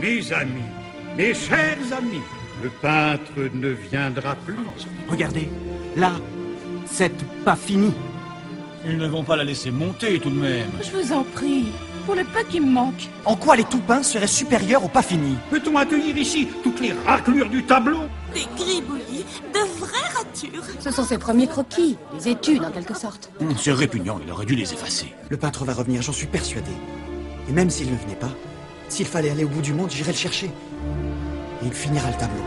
Mes amis, mes chers amis, le peintre ne viendra plus. Regardez, là, cette pas finie. Ils ne vont pas la laisser monter tout de même. Je vous en prie, pour le pas qui me manque. En quoi les tout peints seraient supérieurs aux pas finis Peut-on accueillir ici toutes les raclures du tableau? Des gribouillis, de vraies ratures. Ce sont ses premiers croquis, des études en quelque sorte. Hum, C'est répugnant, il aurait dû les effacer. Le peintre va revenir, j'en suis persuadé. Et même s'il ne venait pas, s'il fallait aller au bout du monde, j'irais le chercher. Et il finira le tableau.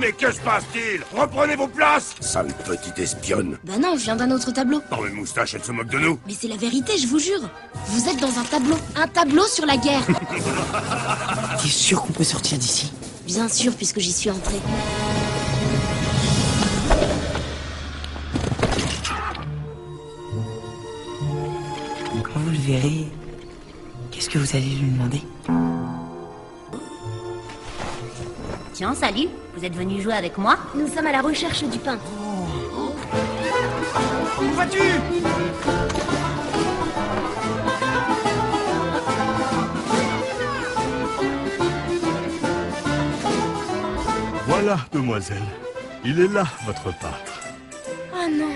Mais que se passe-t-il? Reprenez vos places Sale petite espionne Bah non, je viens d'un autre tableau. Par une moustache, elle se moque de nous Mais c'est la vérité, je vous jure. Vous êtes dans un tableau. Un tableau sur la guerre. T'es sûr qu'on peut sortir d'ici? Bien sûr, puisque j'y suis entré. Quand vous le verrez, qu'est-ce que vous allez lui demander? Tiens, salut, vous êtes venu jouer avec moi Nous sommes à la recherche du peintre. Où vas-tu? Voilà, demoiselle. Il est là, votre peintre. Ah non